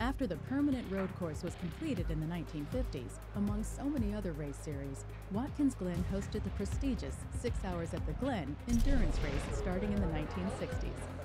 After the permanent road course was completed in the 1950s, among so many other race series, Watkins Glen hosted the prestigious Six Hours at the Glen endurance race starting in the 1960s.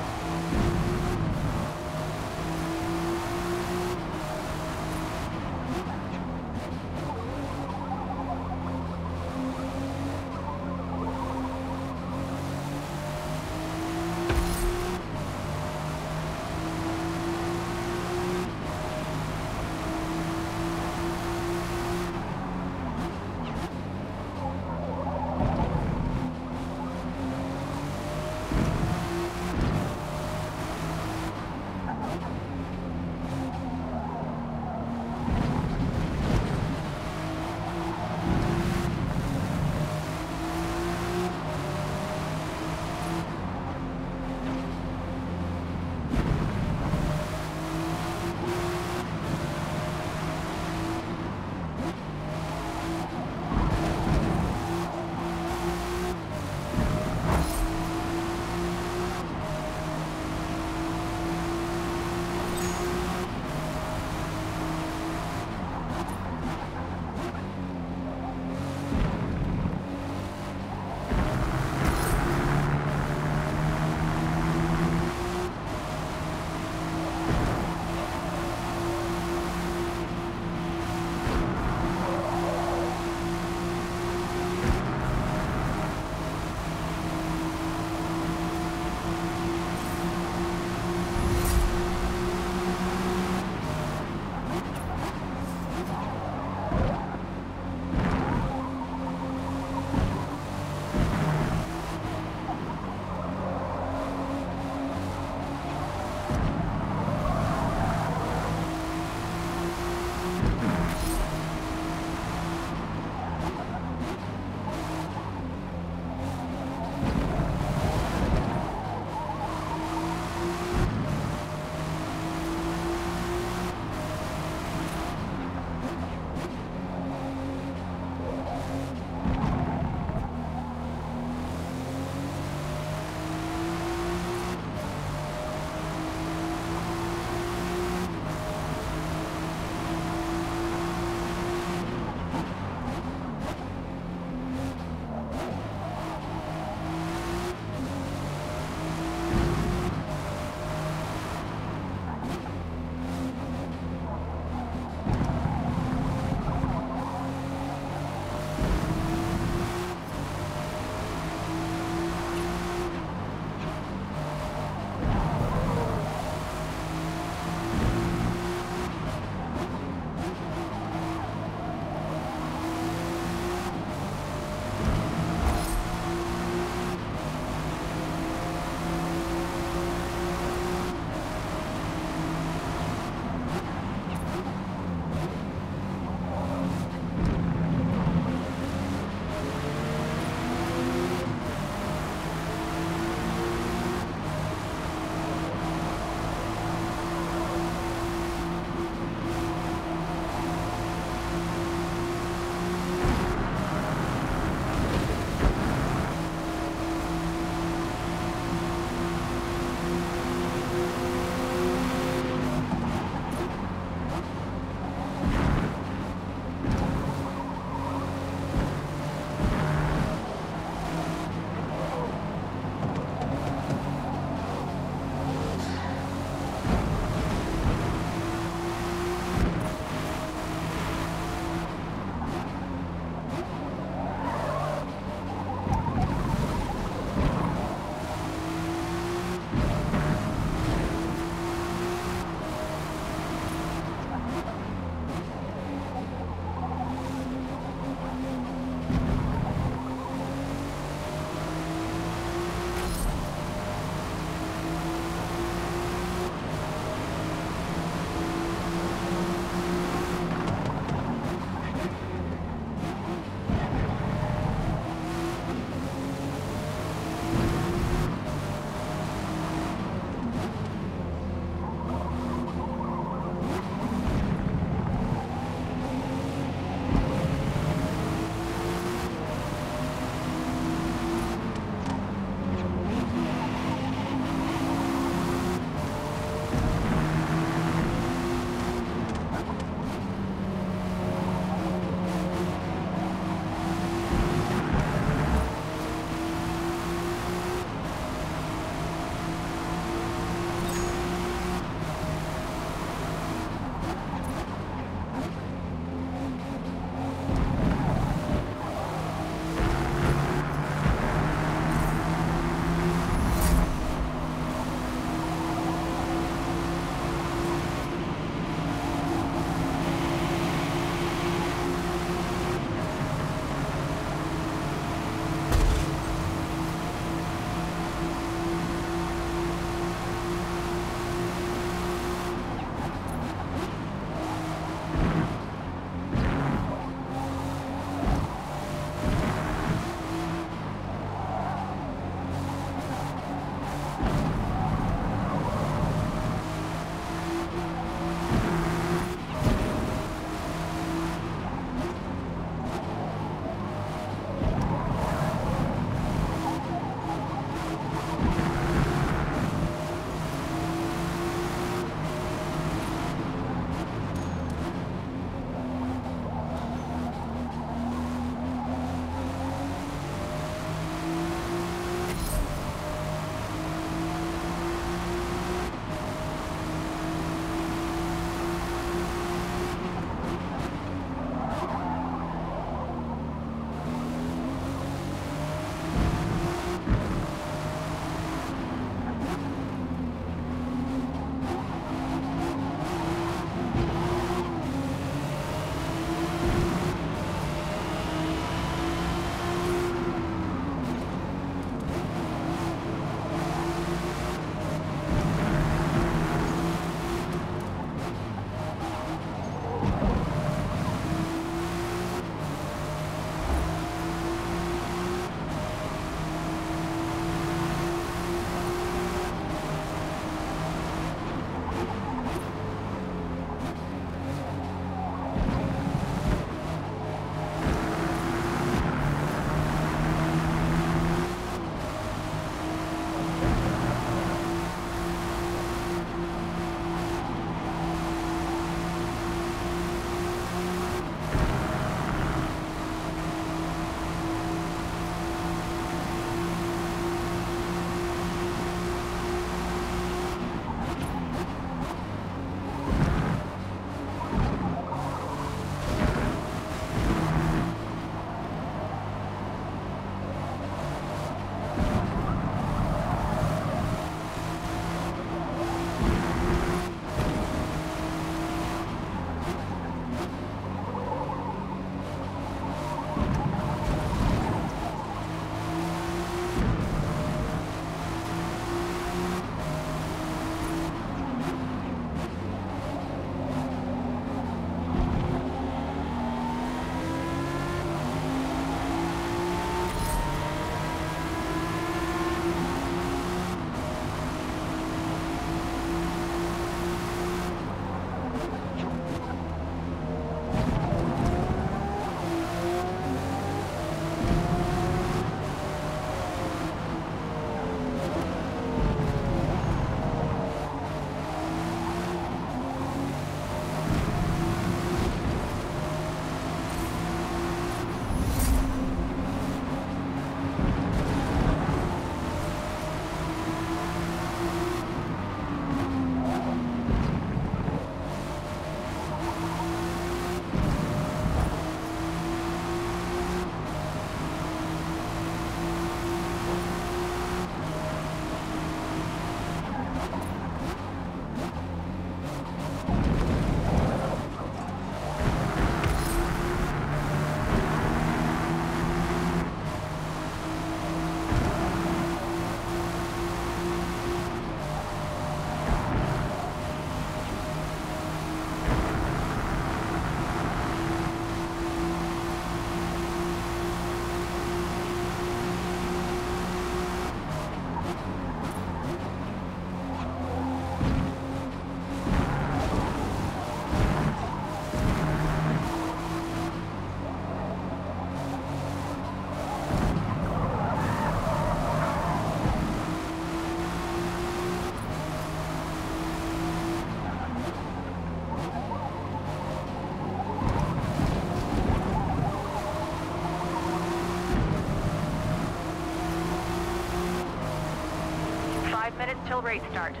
Until race start.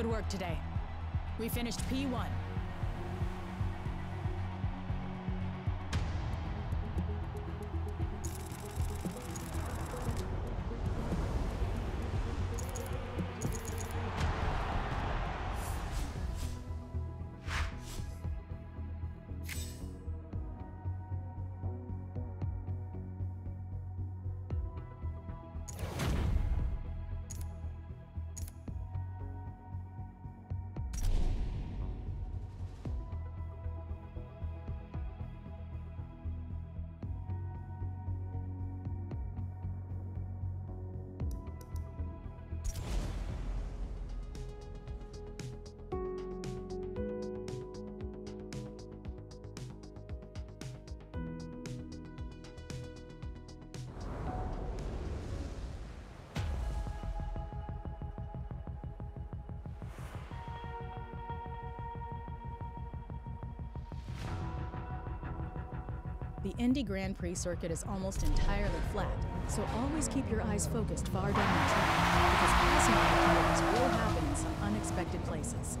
Good work today. We finished P1. The Indy Grand Prix circuit is almost entirely flat, so always keep your eyes focused far down the track, because passing opportunities will happen in some unexpected places.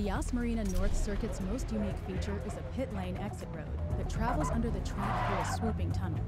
The Yas Marina North Circuit's most unique feature is a pit lane exit road that travels under the track through a swooping tunnel.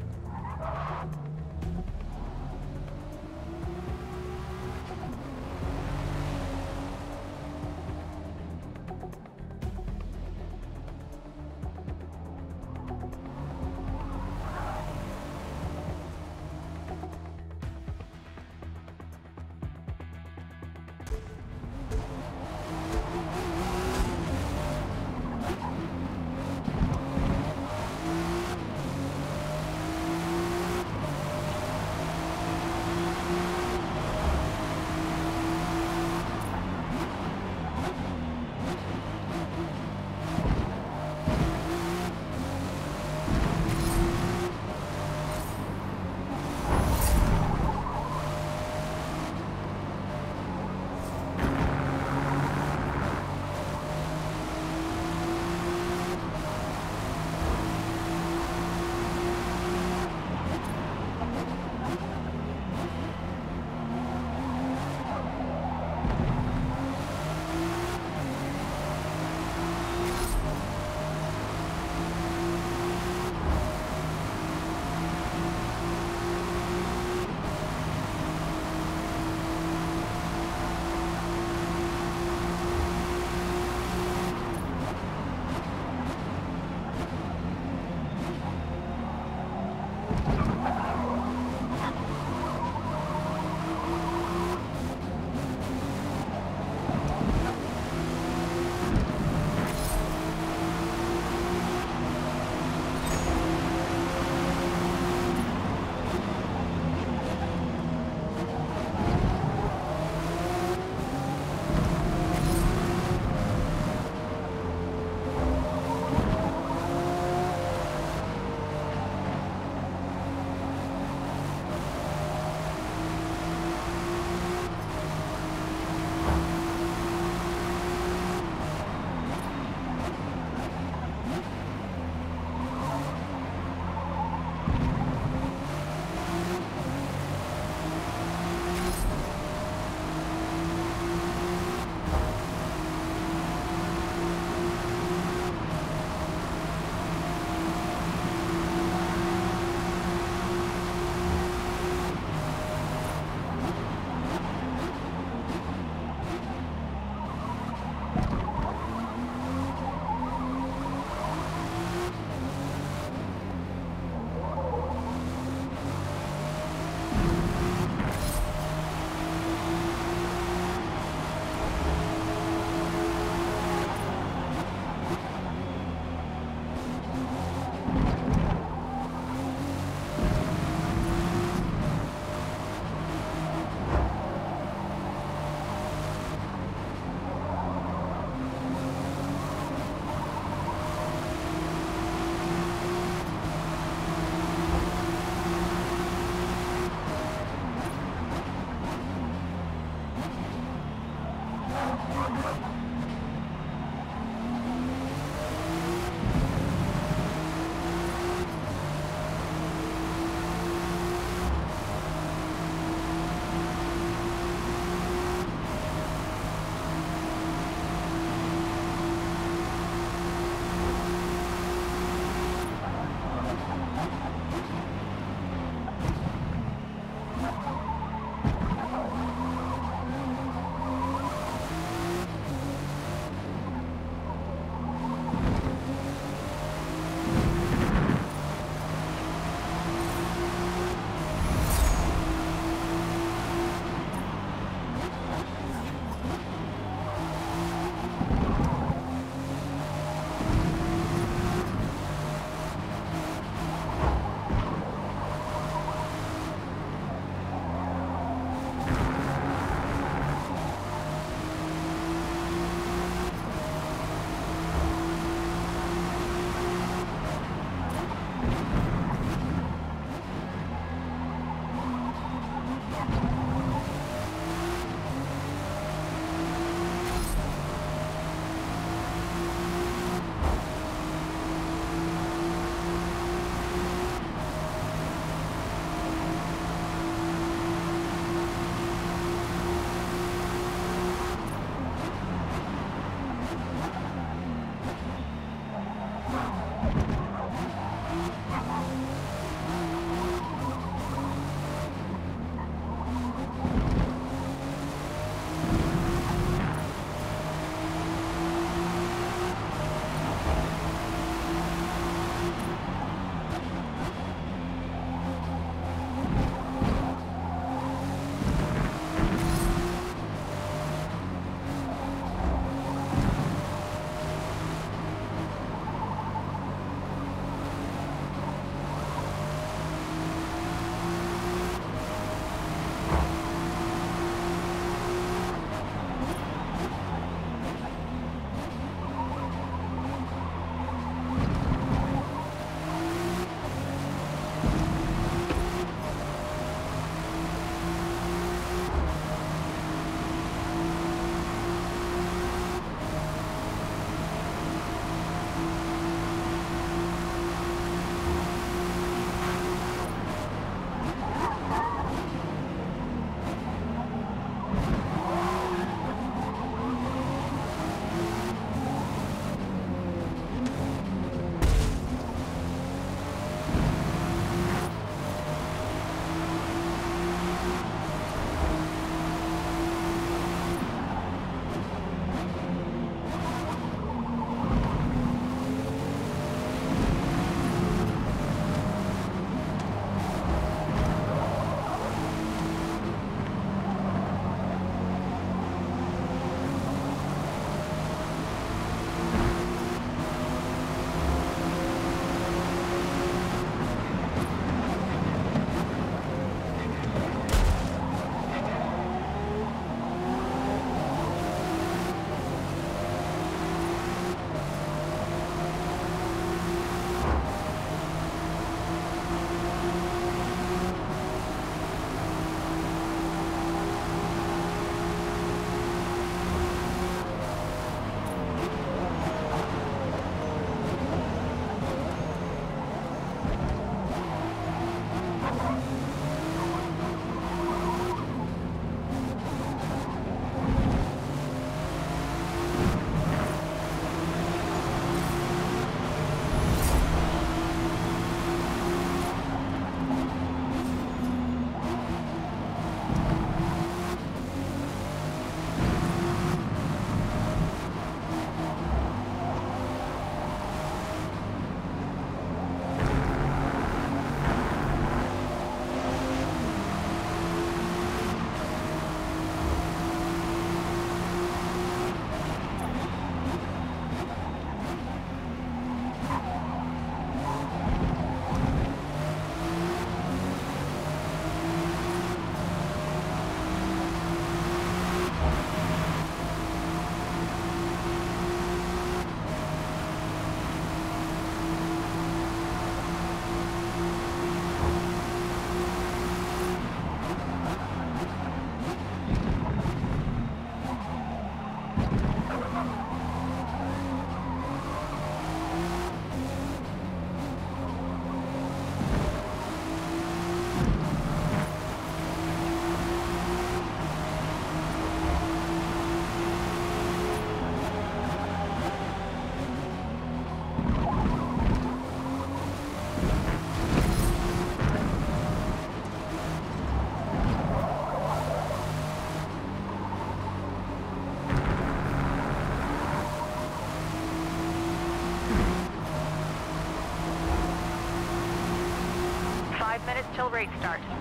Race start.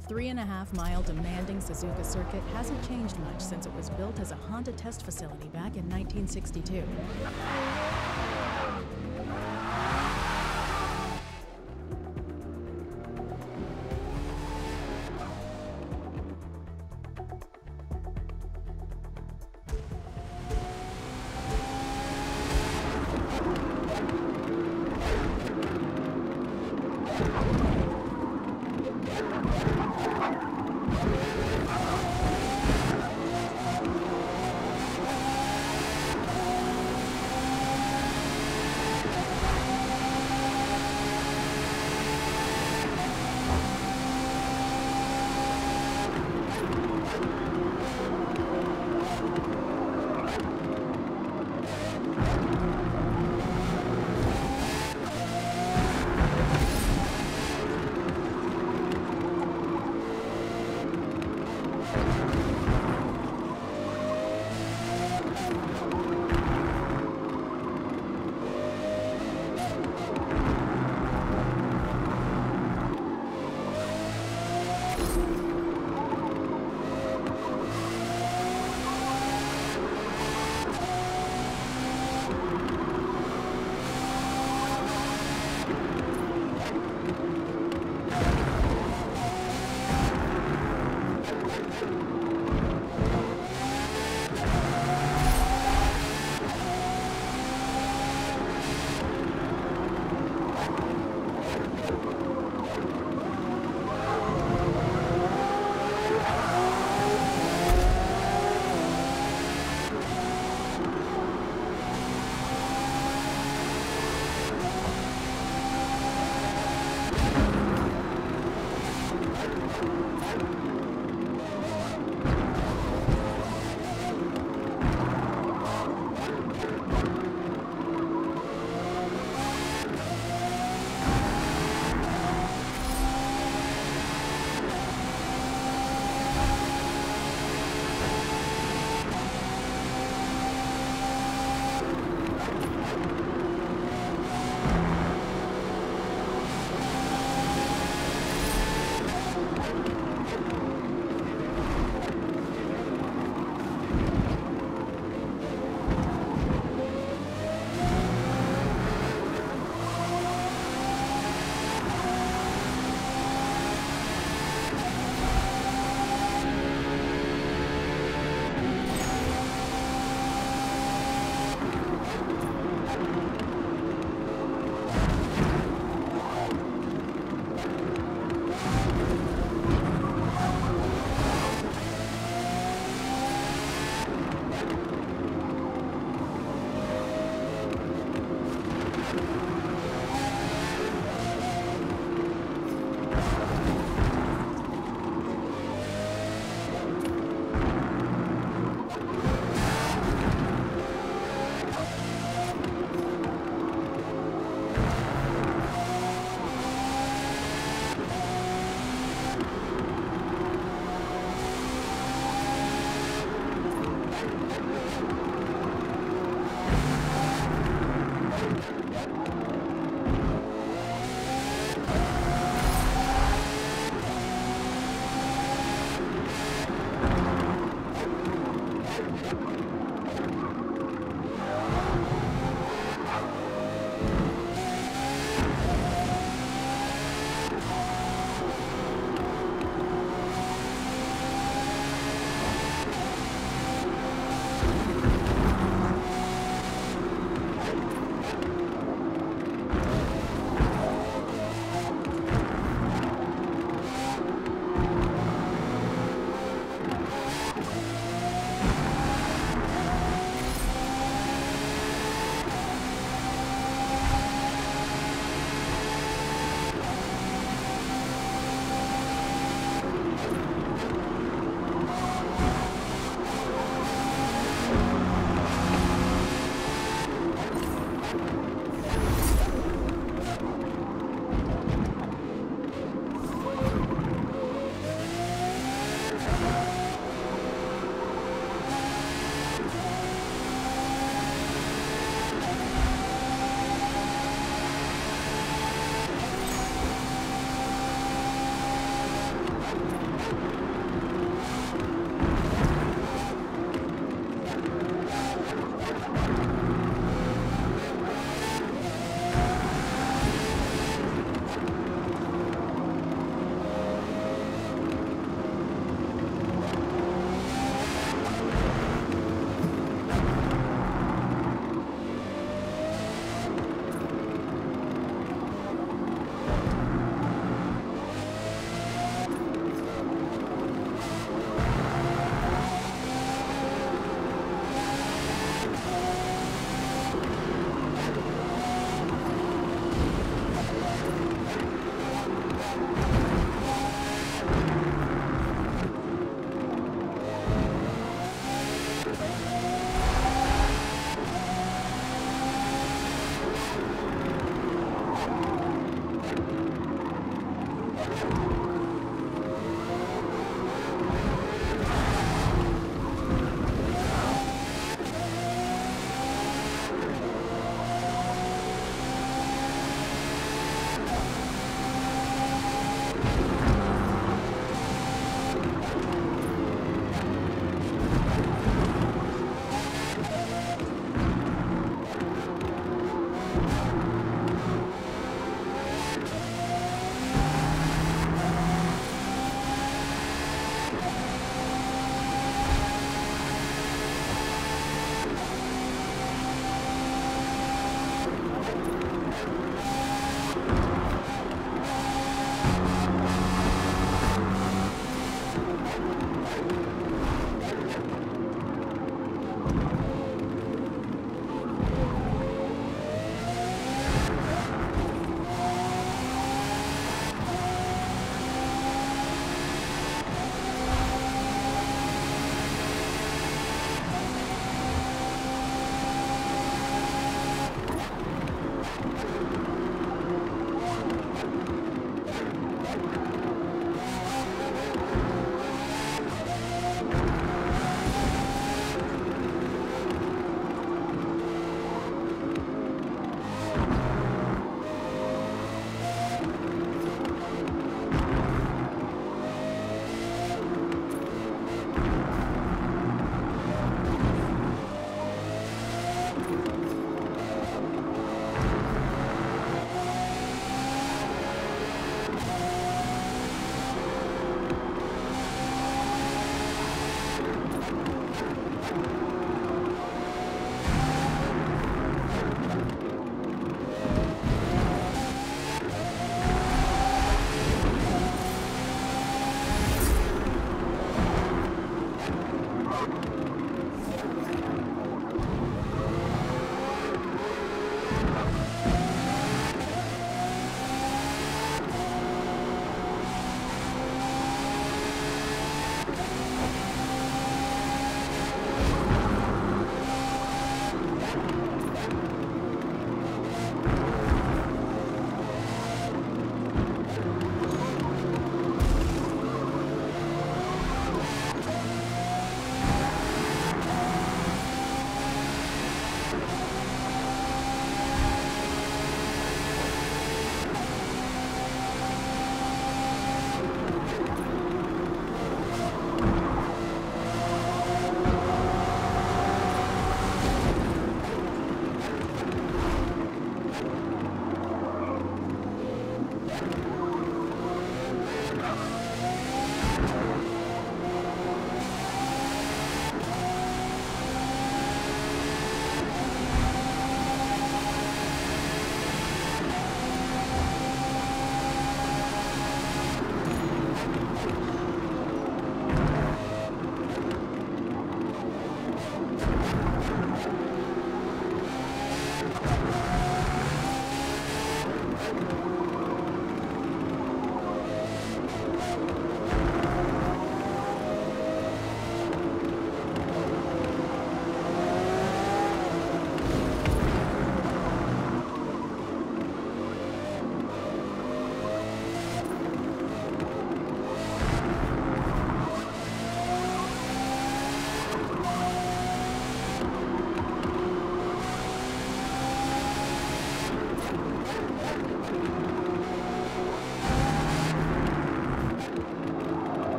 The three and a half mile demanding Suzuka circuit hasn't changed much since it was built as a Honda test facility back in 1962.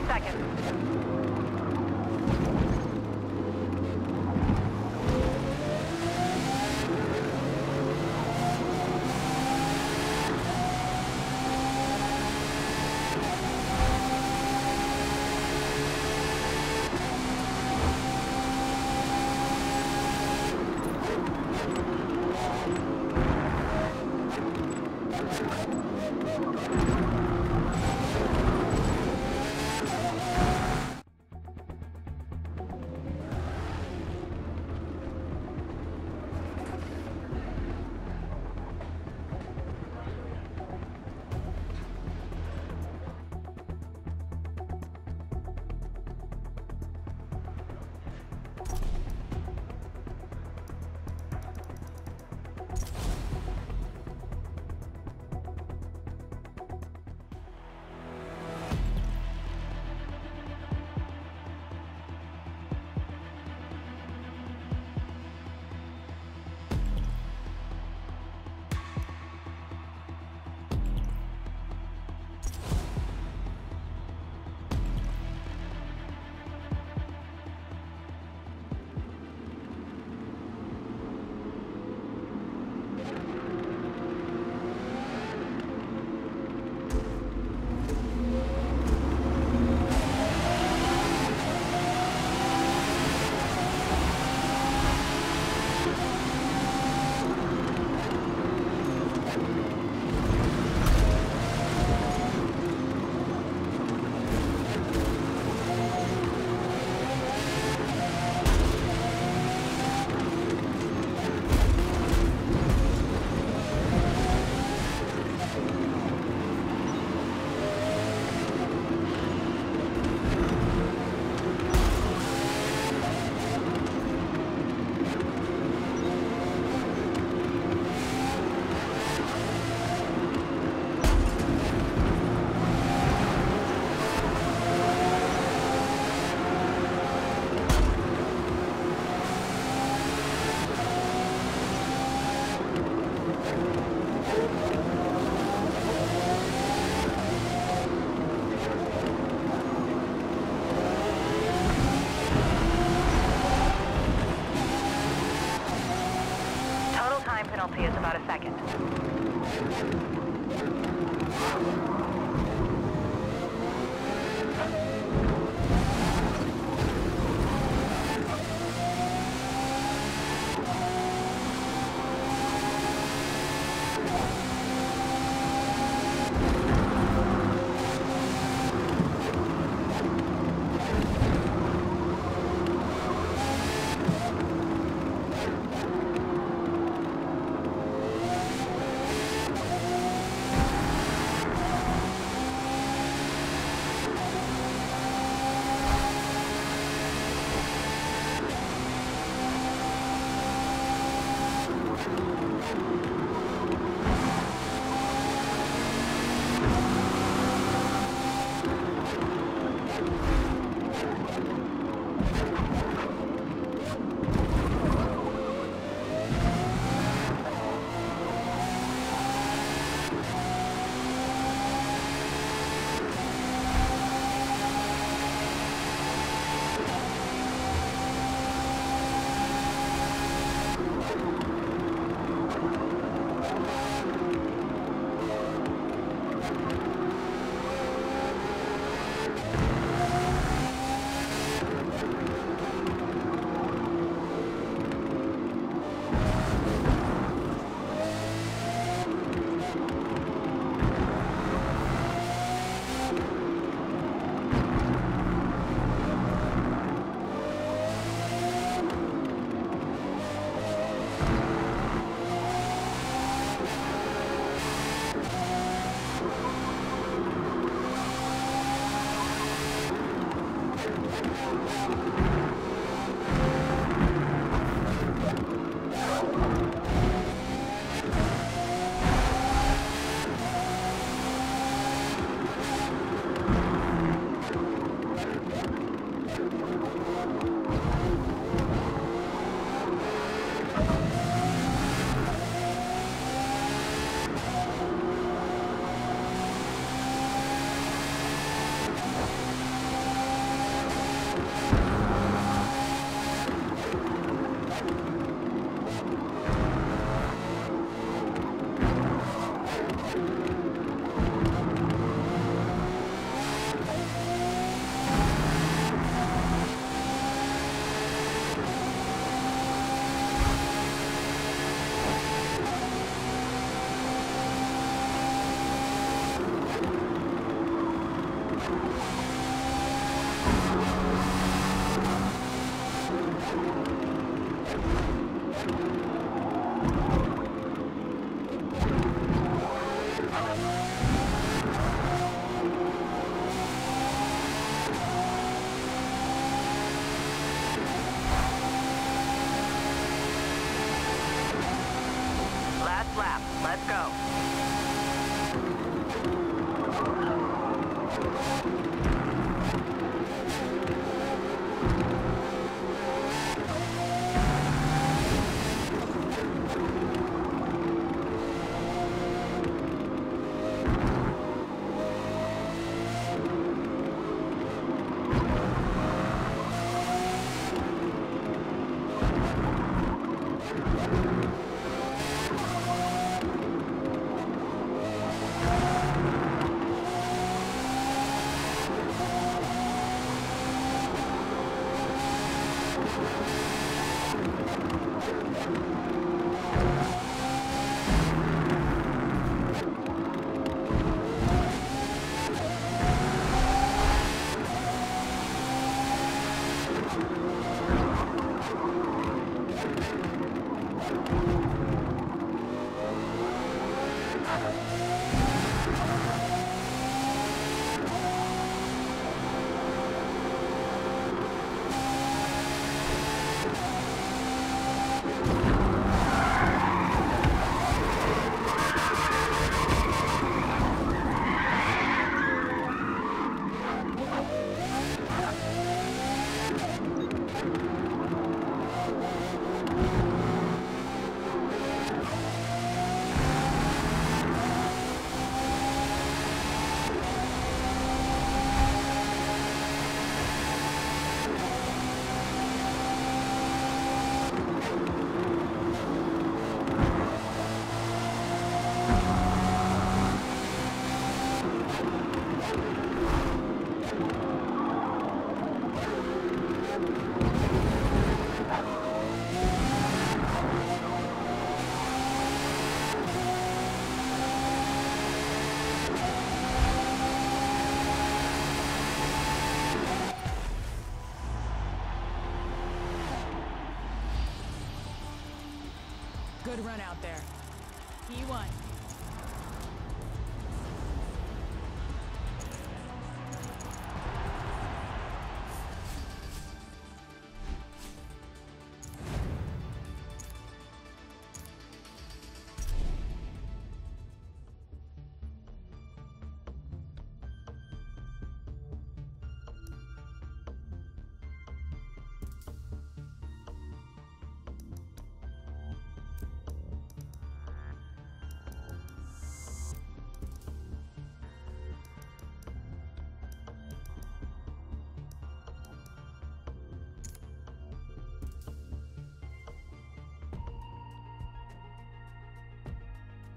30 seconds.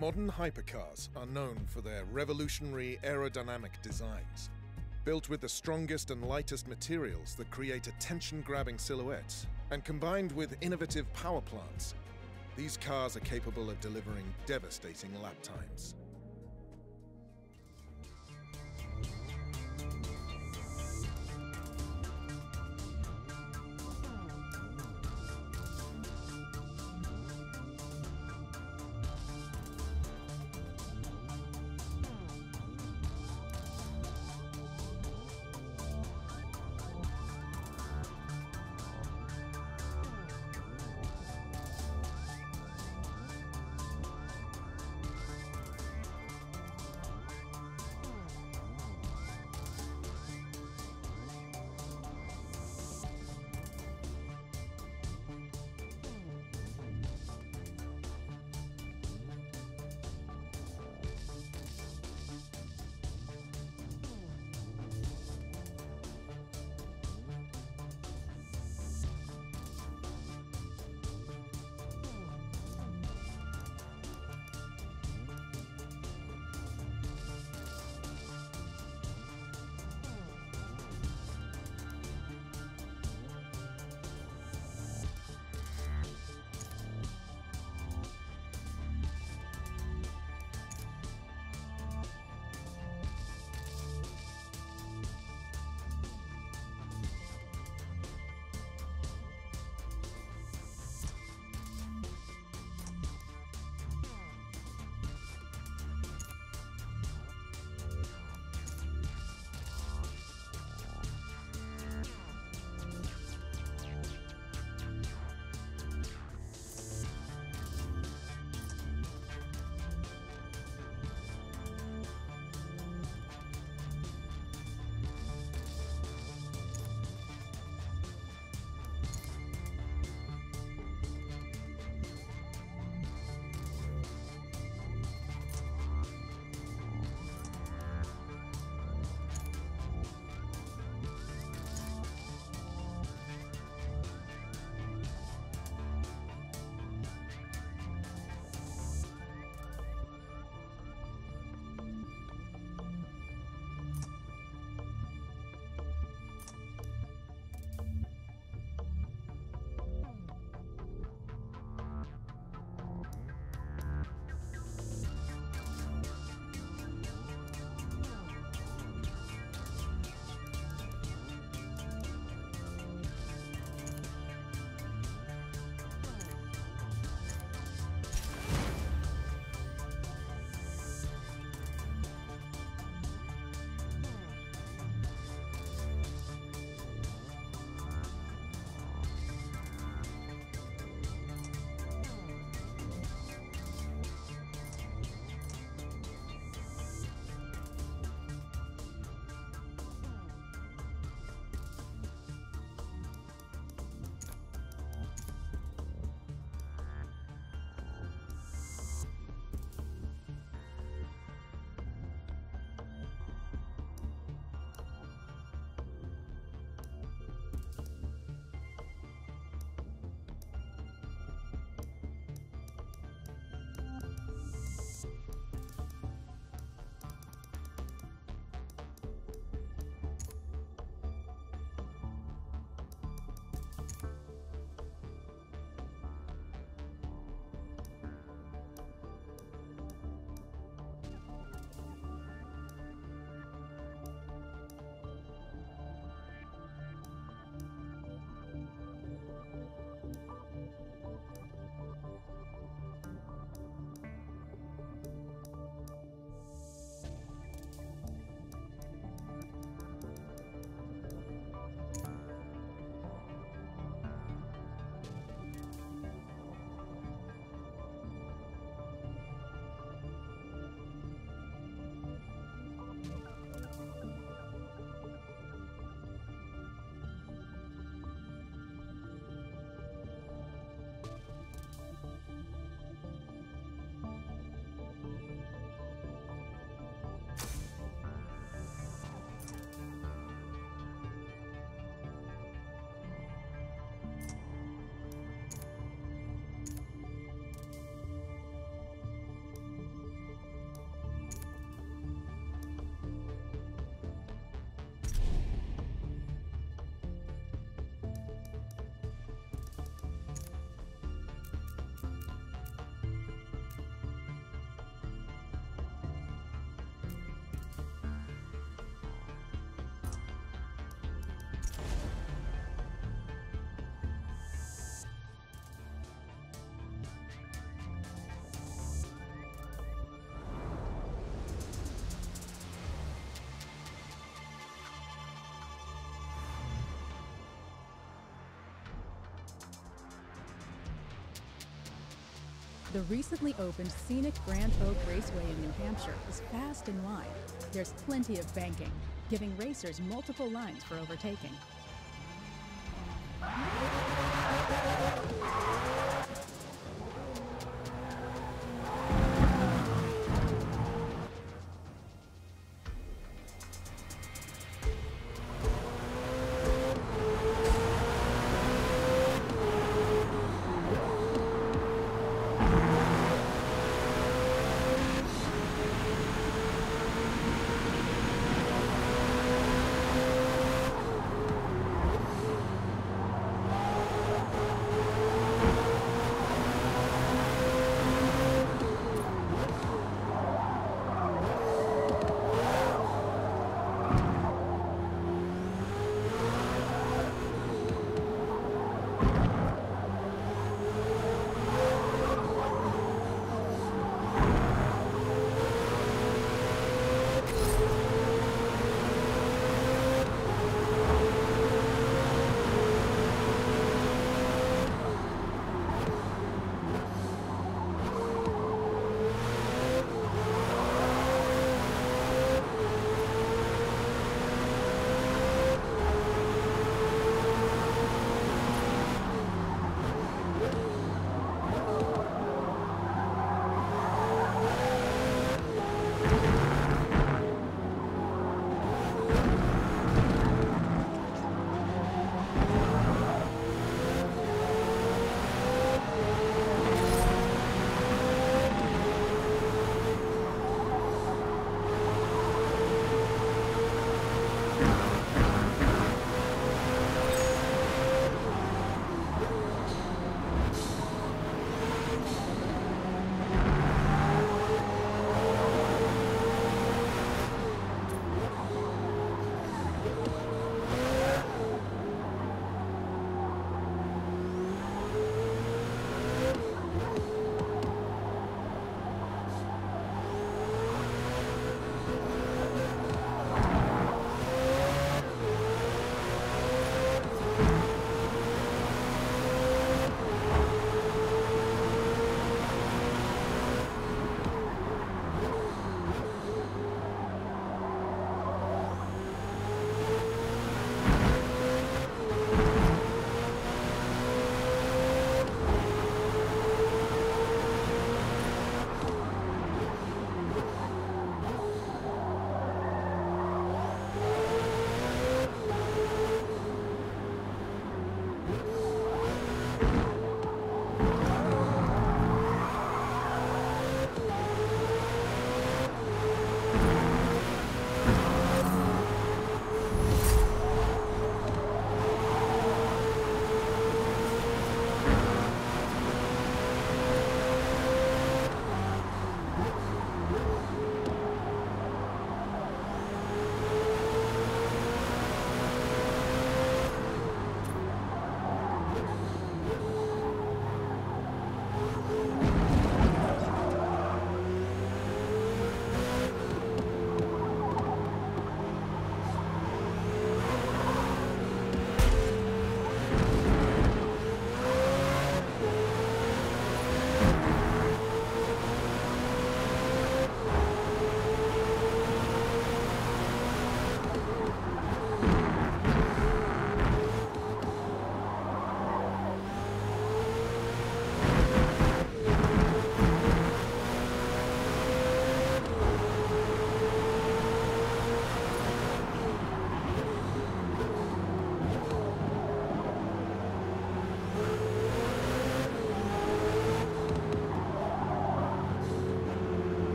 Modern hypercars are known for their revolutionary aerodynamic designs. Built with the strongest and lightest materials that create attention grabbing silhouettes, and combined with innovative power plants, these cars are capable of delivering devastating lap times. The recently opened scenic Grand Oak Raceway in New Hampshire is fast and wide. There's plenty of banking, giving racers multiple lines for overtaking.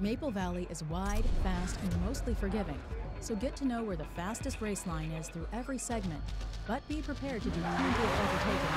Maple Valley is wide, fast, and mostly forgiving, so get to know where the fastest race line is through every segment, but be prepared to do plenty of overtaking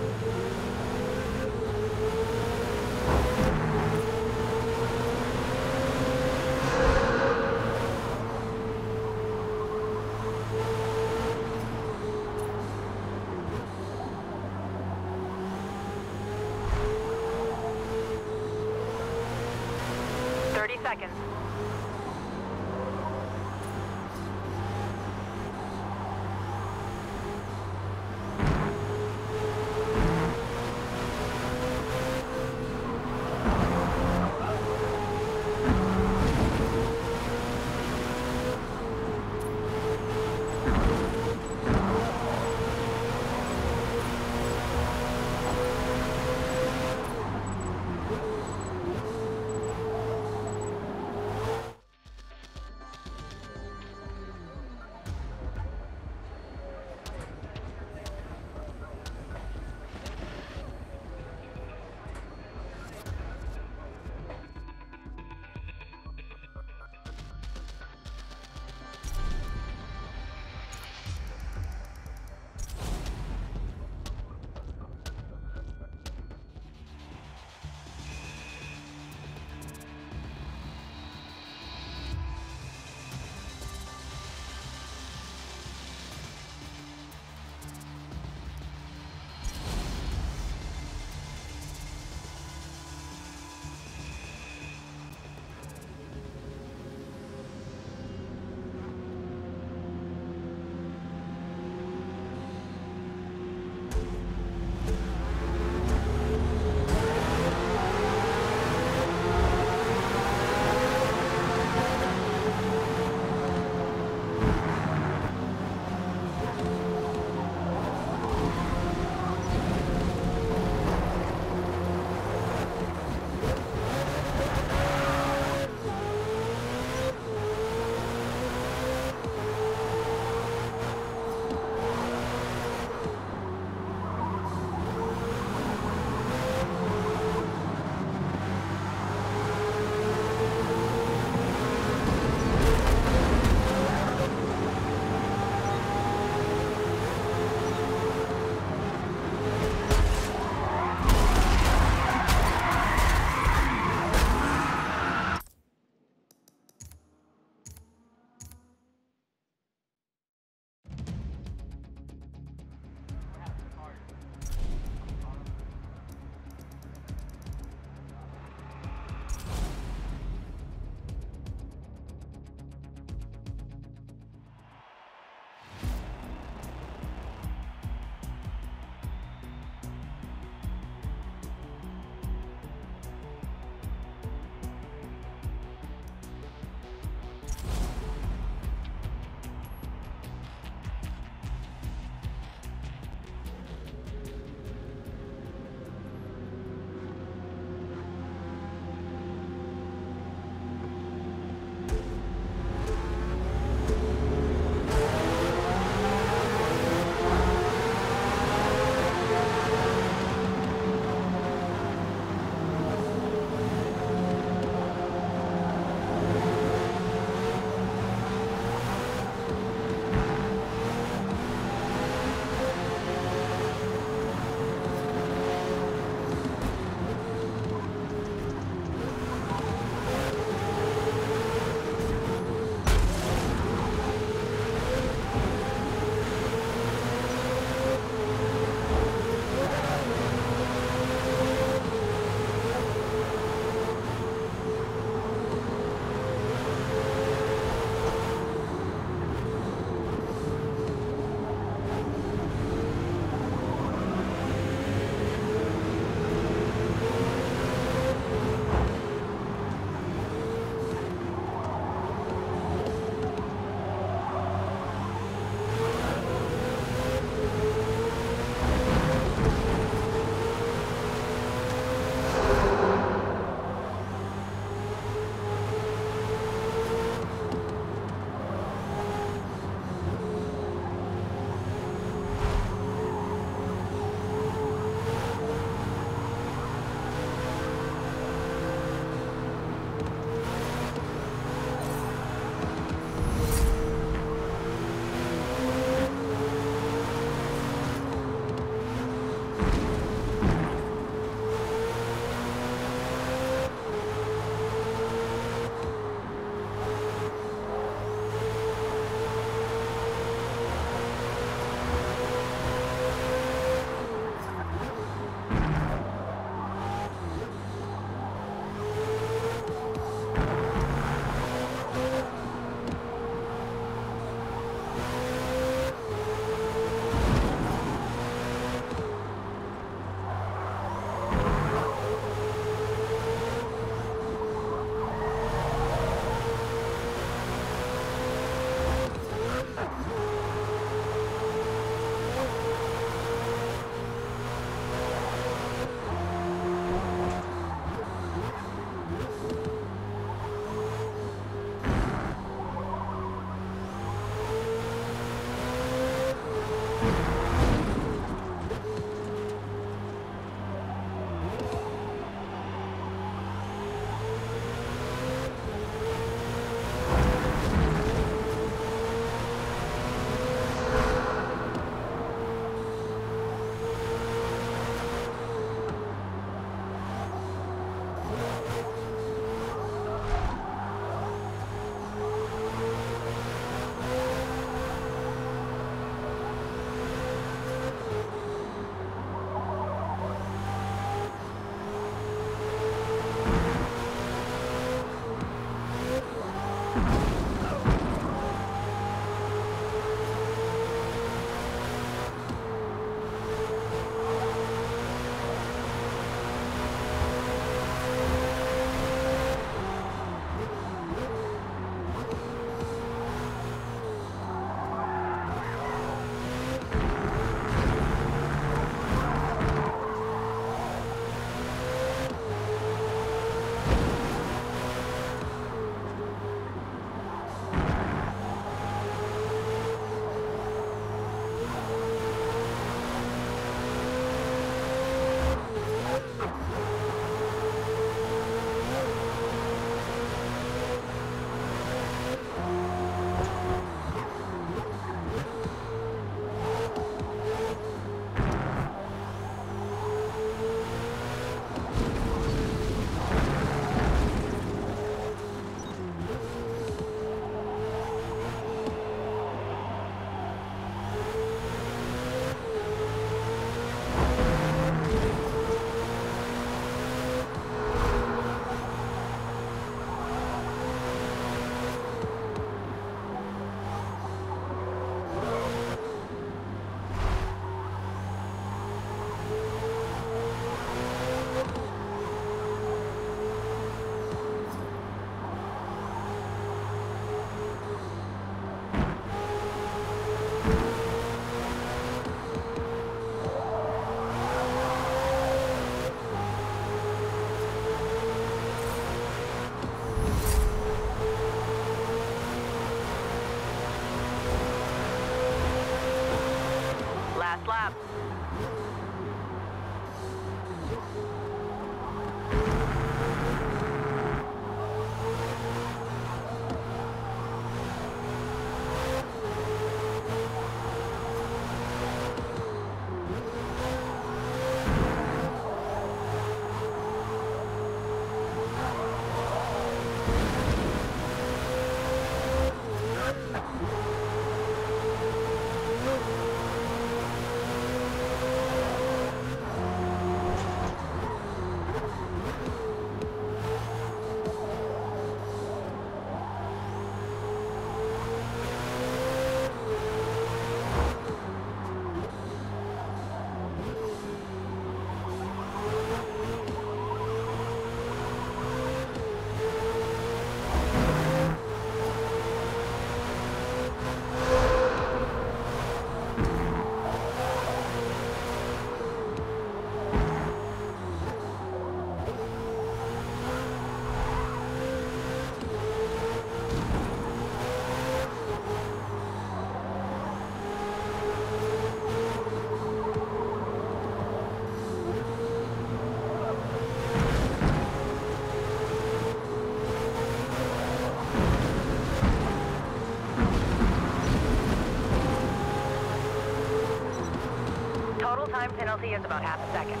time penalty is about half a second.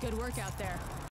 Good work out there.